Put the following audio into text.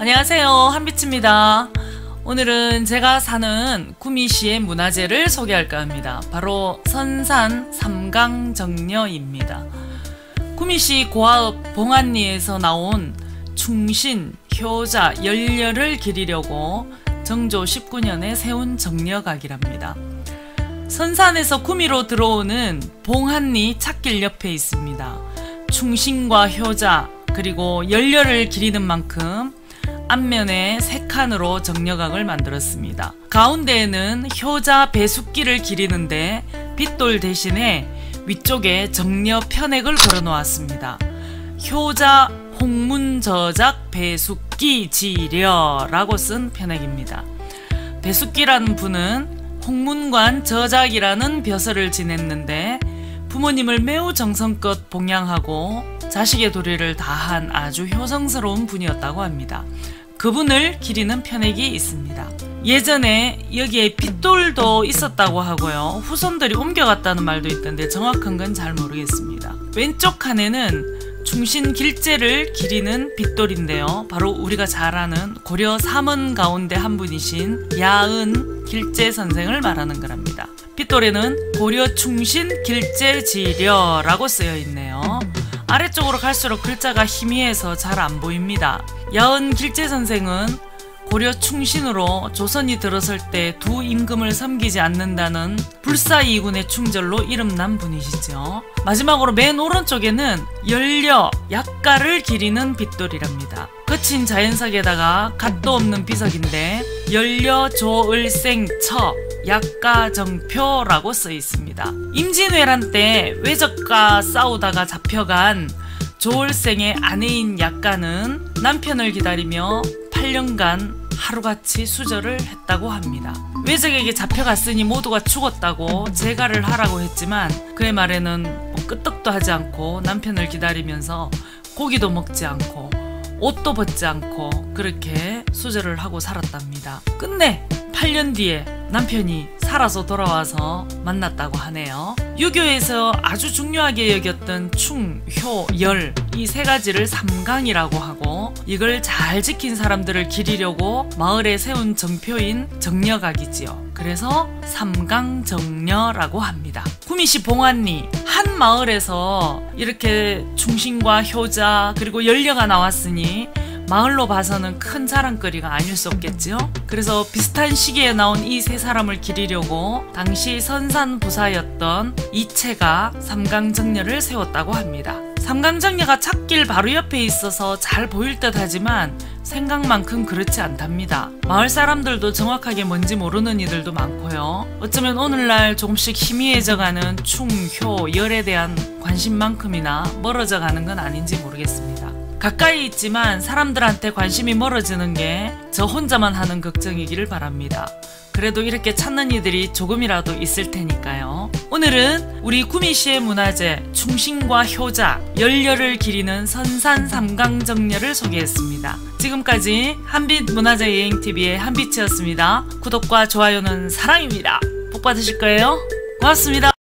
안녕하세요. 한비치입니다. 오늘은 제가 사는 구미시의 문화재를 소개할까 합니다. 바로 선산 삼강정녀입니다. 구미시 고아읍 봉안리에서 나온 충신, 효자, 열려를 기리려고 정조 19년에 세운 정녀각이랍니다. 선산에서 구미로 들어오는 봉한리 찾길 옆에 있습니다. 충신과 효자 그리고 열려를 기리는 만큼 앞면에 세 칸으로 정려각을 만들었습니다. 가운데에는 효자 배숙기를 기리는데 빗돌 대신에 위쪽에 정려 편액을 걸어 놓았습니다. 효자 홍문 저작 배숙기 지려라고 쓴 편액입니다. 배숙기라는 분은 홍문관 저작이라는 벼슬을 지냈는데 부모님을 매우 정성껏 봉양하고 자식의 도리를 다한 아주 효성스러운 분이었다고 합니다. 그분을 기리는 편액이 있습니다. 예전에 여기에 빗돌도 있었다고 하고요. 후손들이 옮겨갔다는 말도 있던데 정확한 건 잘 모르겠습니다. 왼쪽 칸에는 중신 길재를 기리는 빗돌인데요. 바로 우리가 잘 아는 고려 삼원 가운데 한 분이신 야은 길재 선생을 말하는 거랍니다. 빗돌에는 고려 충신 길재 지려라고 쓰여 있네요. 아래쪽으로 갈수록 글자가 희미해서 잘 안 보입니다. 야은 길재 선생은 고려 충신으로 조선이 들어설 때 두 임금을 섬기지 않는다는 불사이군의 충절로 이름난 분이시죠. 마지막으로 맨 오른쪽에는 열려, 약가를 기리는 빗돌이랍니다. 거친 자연석에다가 갓도 없는 비석인데 열려 조을생 처 약가정표라고 써 있습니다. 임진왜란 때 외적과 싸우다가 잡혀간 조을생의 아내인 약가는 남편을 기다리며 8년간 하루같이 수절을 했다고 합니다. 외적에게 잡혀갔으니 모두가 죽었다고 재가를 하라고 했지만 그의 말에는 뭐 끄떡도 하지 않고 남편을 기다리면서 고기도 먹지 않고 옷도 벗지 않고 그렇게 수절을 하고 살았답니다. 끝내 8년 뒤에 남편이 살아서 돌아와서 만났다고 하네요. 유교에서 아주 중요하게 여겼던 충, 효, 열 이 세 가지를 삼강이라고 하고 이걸 잘 지킨 사람들을 기리려고 마을에 세운 정표인 정려각이지요. 그래서 삼강정려라고 합니다. 구미시 봉안리 한 마을에서 이렇게 충신과 효자 그리고 열려가 나왔으니 마을로 봐서는 큰 자랑거리가 아닐 수 없겠지요. 그래서 비슷한 시기에 나온 이 세 사람을 기리려고 당시 선산부사였던 이채가 삼강정려를 세웠다고 합니다. 삼강정려가 찾길 바로 옆에 있어서 잘 보일 듯 하지만 생각만큼 그렇지 않답니다. 마을 사람들도 정확하게 뭔지 모르는 이들도 많고요. 어쩌면 오늘날 조금씩 희미해져가는 충, 효, 열에 대한 관심만큼이나 멀어져 가는 건 아닌지 모르겠습니다. 가까이 있지만 사람들한테 관심이 멀어지는 게 저 혼자만 하는 걱정이기를 바랍니다. 그래도 이렇게 찾는 이들이 조금이라도 있을 테니까요. 오늘은 우리 구미시의 문화재 충신과 효자, 열려를 기리는 선산 삼강정려를 소개했습니다. 지금까지 한빛 문화재 여행TV의 한빛이었습니다. 구독과 좋아요는 사랑입니다. 복 받으실 거예요. 고맙습니다.